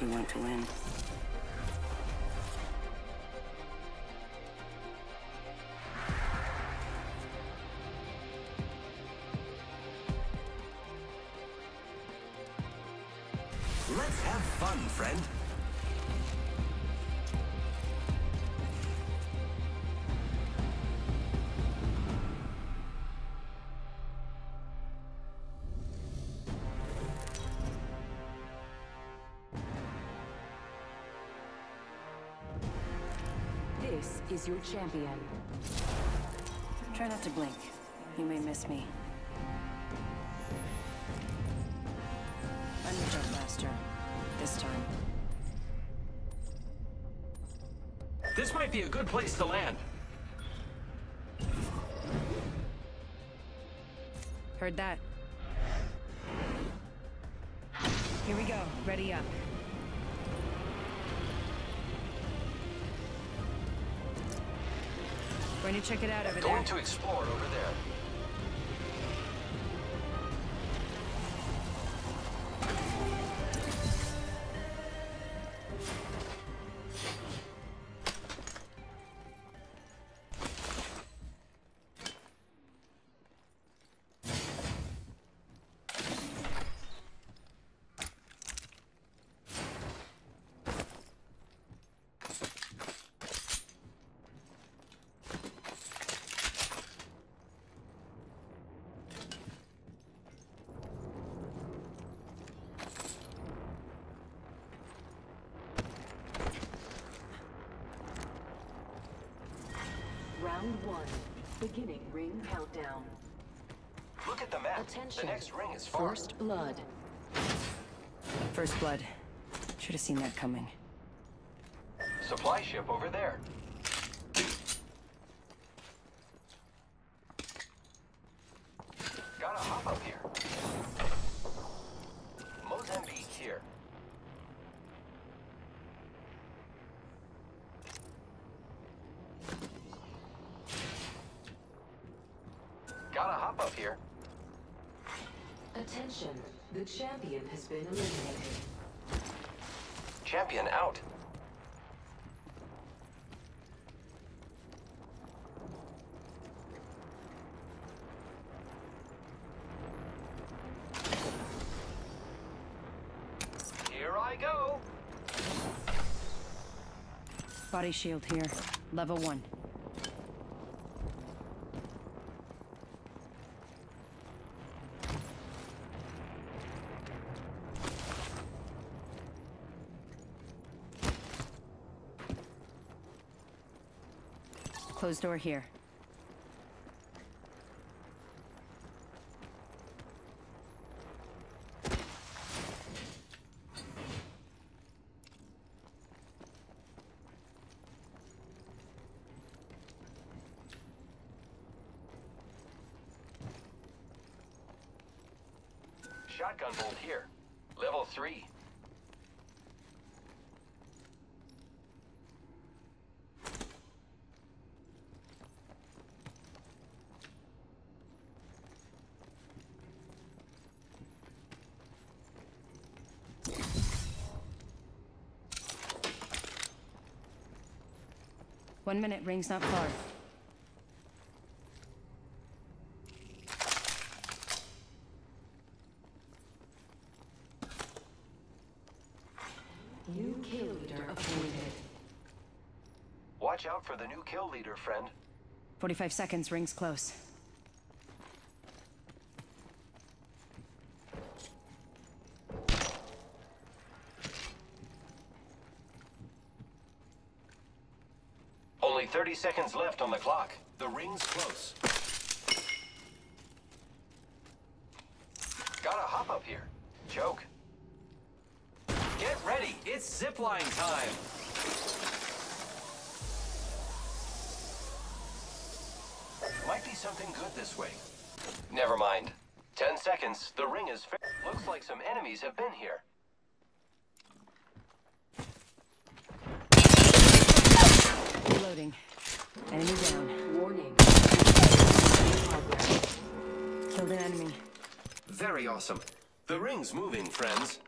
you want to win. Is your champion. Try not to blink. You may miss me. I'm the jump master. This time. This might be a good place to land. Heard that. Here we go. Ready up. Going to check it out over there. Going to explore over there. One. Beginning ring countdown. Look at the map. Attention. The next ring is far. First blood. First blood. Should have seen that coming. Supply ship over there. Gotta hop up here. Mozambique here. Gotta hop up here. Attention. The champion has been eliminated. Champion out. Here I go. Body shield here. Level one. Closed door here. Shotgun bolt here. Level three. One minute, ring's not far. New kill leader appointed. Watch out for the new kill leader, friend. 45 seconds, ring's close. Seconds left on the clock. The ring's close. Gotta hop up here. Choke. Get ready. It's zipline time. Might be something good this way. Never mind. 10 seconds. The ring is fair. Looks like some enemies have been here. Very awesome. The ring's moving, friends.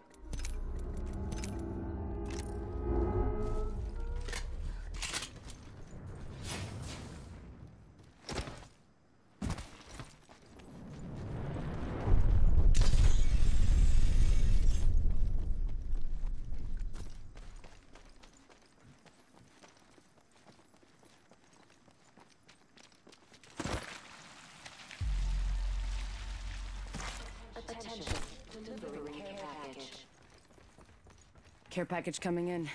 Attention. Delivering care package. Care package coming in.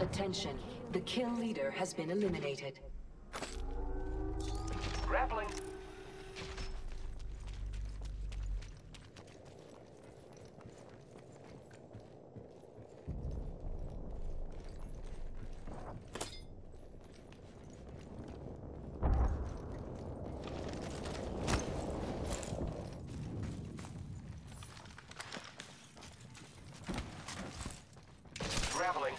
Attention. The kill leader has been eliminated. Grappling. Grappling.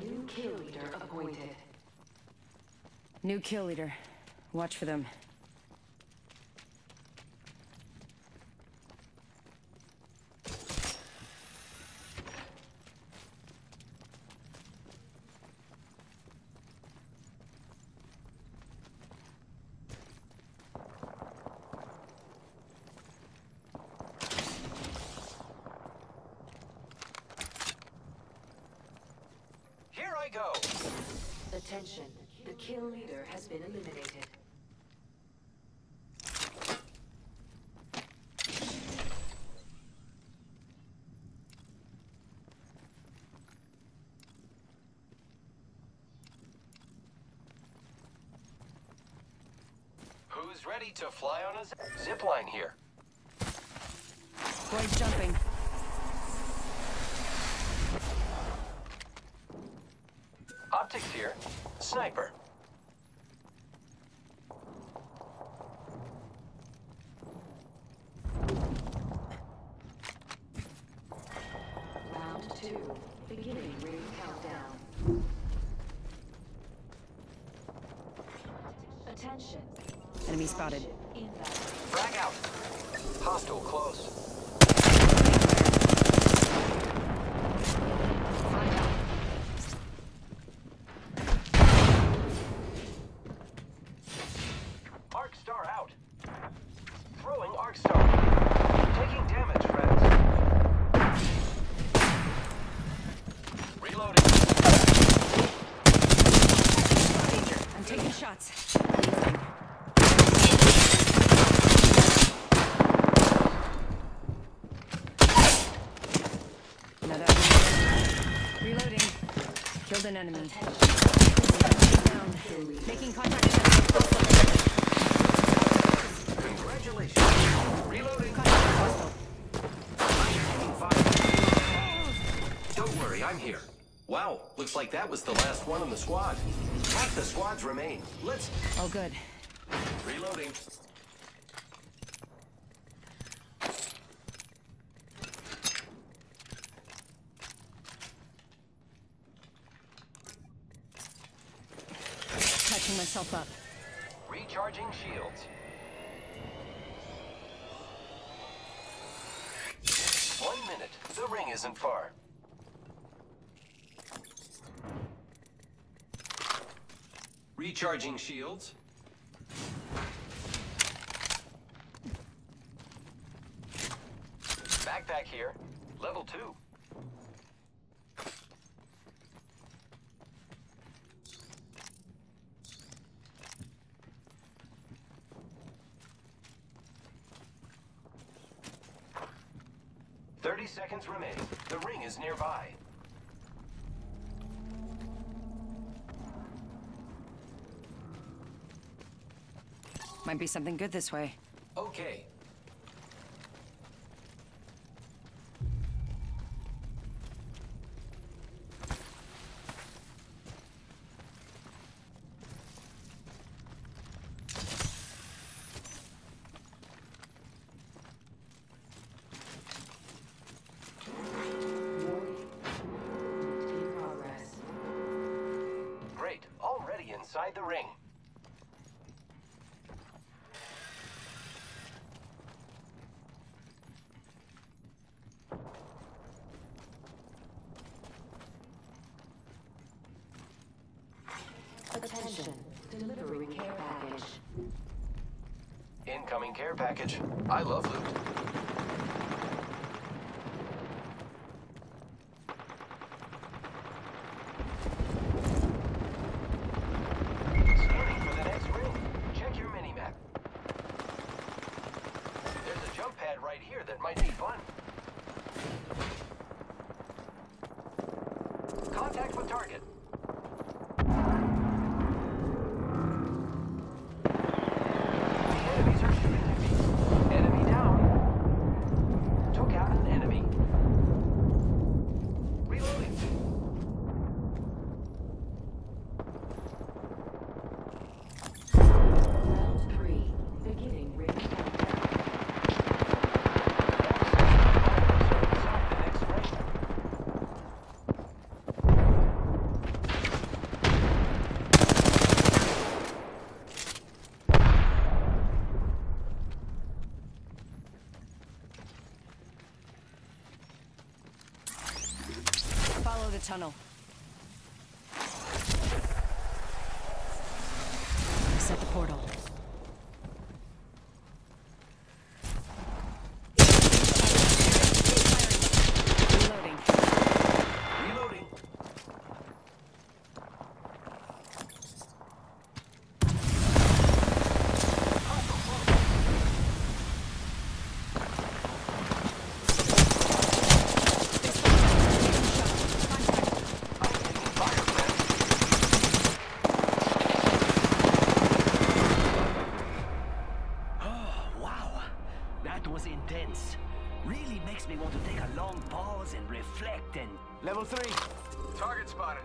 New kill leader appointed. New kill leader. Watch for them. Here I go. Attention. The kill leader has been eliminated. Who's ready to fly on a zip, zip line here? Boys jumping. Optics here. Sniper. Round two. Beginning ring countdown. Attention. Enemy spotted. Inbound. Frag out. Hostile close. Arc star out. Throwing arc star. Taking damage, friends. Reloading. Danger. I'm taking shots. Another enemy. Reloading. Killed an enemy. Making contact. Congratulations. Reloading. Hostile. Taking fire. Don't worry, I'm here. Wow, looks like that was the last one in the squad. Half the squads remain. Let's Oh, good. reloading. myself up. Recharging shields. One minute. The ring isn't far. Recharging shields. Backpack here. Level 2. Might be something good this way. Okay. Great. Already inside the ring. Attention, delivery care package. Incoming care package. I love loot. tunnel. and reflect and... Level three. Target spotted.